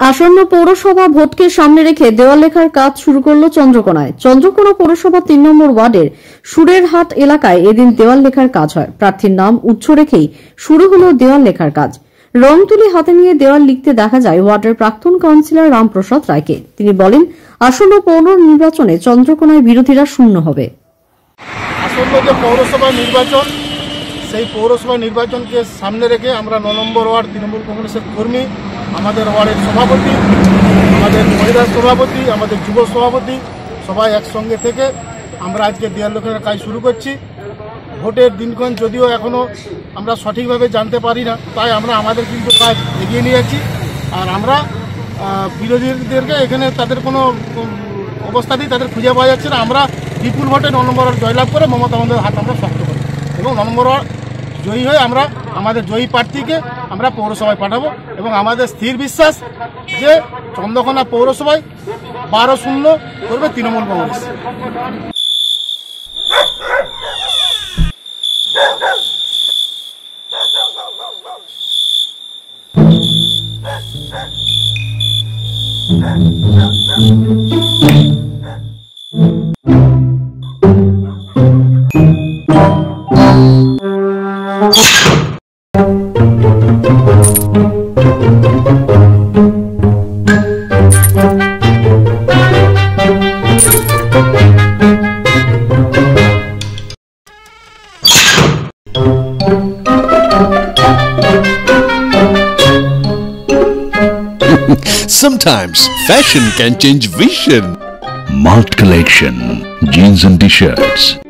আসন্ন পৌরসভা ভোটকে সামনে রেখে দেওয়াল লেখার কাজ শুরু করল চন্দ্রকোনায়। চন্দ্রকোনা পৌরসভা তিন নম্বর ওয়ার্ডের সুরেরহাট এলাকায় এদিন দেওয়াল লেখার কাজ হয়। প্রার্থীর নাম উচ্চ রেখেই শুরু হলো দেওয়াল লেখার কাজ। রং তুলি হাতে নিয়ে দেওয়াল লিখতে দেখা যায় ওয়ার্ডের প্রাক্তন কাউন্সিলর রামপ্রসাদ রায়কে। তিনি বলেন, আসন্ন পৌর নির্বাচনে চন্দ্রকোনায় বিরোধীরা শূন্য হবে। সেই পৌরসভা নির্বাচনকে সামনে রেখে আমরা ন নম্বর ওয়ার্ড তৃণমূল কংগ্রেসের কর্মী আমাদের ওয়ার্ডের সভাপতি, আমাদের মহিলা সভাপতি, আমাদের যুব সভাপতি, সবাই একসঙ্গে থেকে আমরা আজকে দেয়াল লোকের কাজ শুরু করছি। ভোটের দিনক্ষণ যদিও এখনও আমরা সঠিকভাবে জানতে পারি না, তাই আমরা আমাদের কিন্তু কাজ এগিয়ে নিয়ে যাচ্ছি আর আমরা বিরোধীদেরকে এখানে তাদের কোনো অবস্থাতেই তাদের খুঁজে পাওয়া যাচ্ছে না। আমরা বিপুল ভোটে ন নম্বর জয়লাভ করে মমতা বন্দ্যোপাধ্যায়ের হাত আমরা শক্ত করি এবং নম্বর জয়ী হয়ে আমরা আমাদের জয়ী প্রার্থীকে আমরা পৌরসভায় পাঠাবো এবং আমাদের স্থির বিশ্বাস যে চন্দ্রকোনা পৌরসভায় বারো শূন্য করবে Trinamool Congress. Sometimes fashion can change vision. Malt Collection Jeans and T-shirts